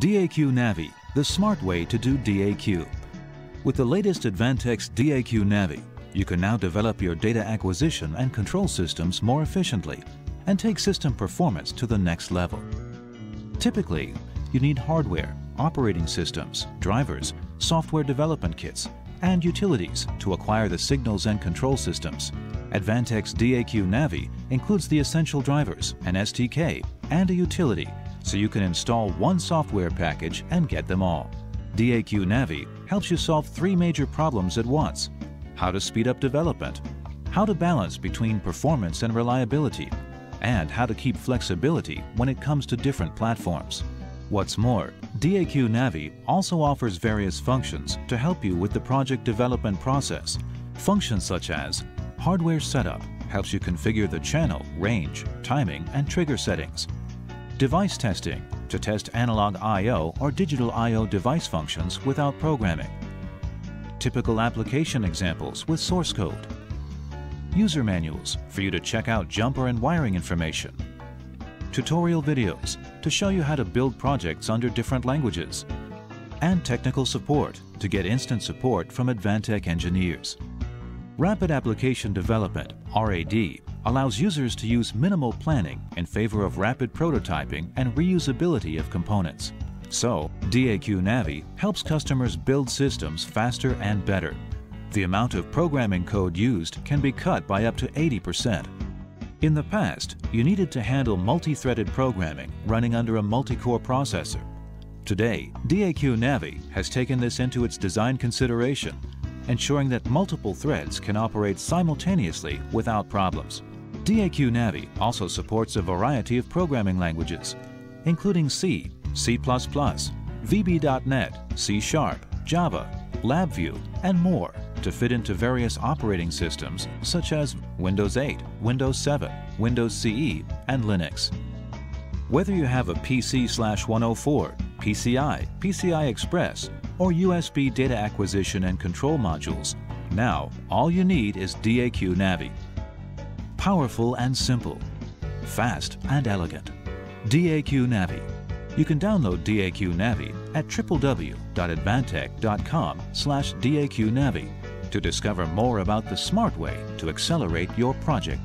DAQ Navi, the smart way to do DAQ. With the latest Advantech DAQ Navi, you can now develop your data acquisition and control systems more efficiently and take system performance to the next level. Typically, you need hardware, operating systems, drivers, software development kits, and utilities to acquire the signals and control systems. Advantech DAQ Navi includes the essential drivers, an SDK, and a utility, so you can install one software package and get them all. DAQ Navi helps you solve three major problems at once. How to speed up development, how to balance between performance and reliability, and how to keep flexibility when it comes to different platforms. What's more, DAQ Navi also offers various functions to help you with the project development process. Functions such as hardware setup helps you configure the channel, range, timing, and trigger settings. Device testing to test analog I.O. or digital I.O. device functions without programming. Typical application examples with source code. User manuals for you to check out jumper and wiring information tutorial videos to show you how to build projects under different languages, and technical support to get instant support from Advantech engineers. Rapid Application Development, RAD, allows users to use minimal planning in favor of rapid prototyping and reusability of components. So, DAQ Navi helps customers build systems faster and better. The amount of programming code used can be cut by up to 80 percent in the past, you needed to handle multi-threaded programming running under a multi-core processor. Today, DAQ Navi has taken this into its design consideration, ensuring that multiple threads can operate simultaneously without problems. DAQ Navi also supports a variety of programming languages, including C, C++, VB.NET, C Sharp, Java, LabVIEW, and more to fit into various operating systems such as Windows 8, Windows 7, Windows CE, and Linux. Whether you have a PC-104, PCI, PCI Express, or USB data acquisition and control modules, now all you need is DAQ Navi. Powerful and simple, fast and elegant. DAQ Navi. You can download DAQ Navi at www.advantech.com slash DAQ Navi to discover more about the smart way to accelerate your project